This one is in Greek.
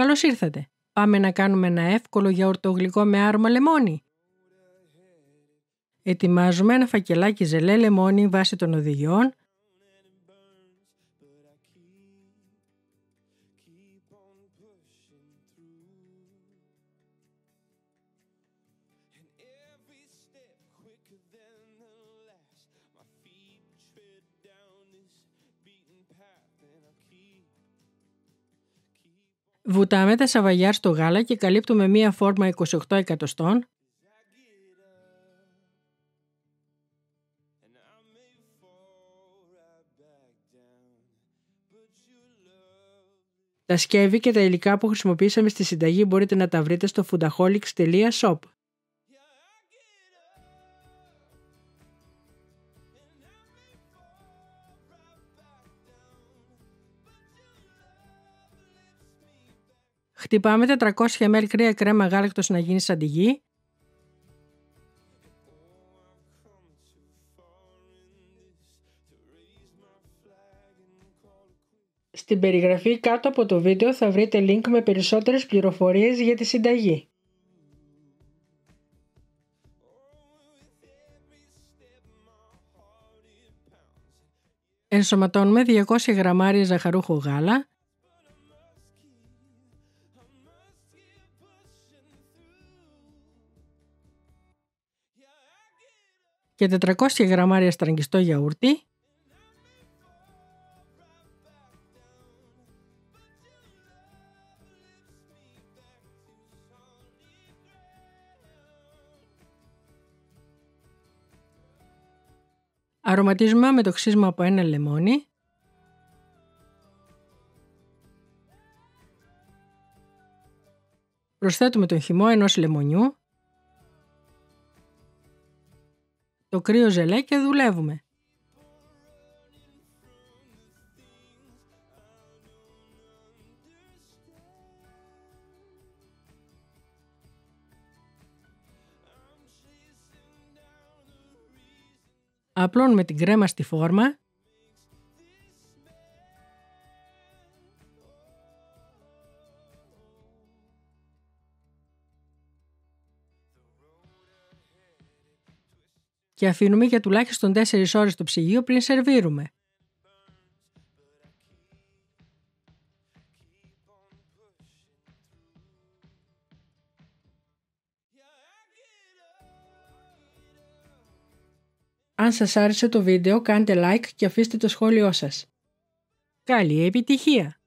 Καλώς ήρθατε. Πάμε να κάνουμε ένα εύκολο γιαουρτογλυκό με άρωμα λεμόνι. Ετοιμάζουμε ένα φακελάκι ζελέ λεμόνι βάσει των οδηγιών Βουτάμε τα σαβαγιάρ στο γάλα και καλύπτουμε μία φόρμα 28 εκατοστών Τα σκεύη και τα υλικά που χρησιμοποίησαμε στη συνταγή μπορείτε να τα βρείτε στο foodaholics.shop. Χτυπάμε 400 ml κρύα κρέμα γάλακτος να γίνει σαν τη γη. Στην περιγραφή κάτω από το βίντεο θα βρείτε link με περισσότερες πληροφορίες για τη συνταγή. Ενσωματώνουμε 200 γραμμάρια ζαχαρούχο γάλα, και 400 γραμμάρια στραγγιστό γιαούρτι, Αρωματίζουμε με το ξύσμα από ένα λεμόνι. Προσθέτουμε τον χυμό ενός λεμονιού. Το κρύο ζελέ και δουλεύουμε. Απλώνουμε την κρέμα στη φόρμα και αφήνουμε για τουλάχιστον 4 ώρες στο ψυγείο πριν σερβίρουμε. Αν σας άρεσε το βίντεο κάντε like και αφήστε το σχόλιο σας. Καλή επιτυχία!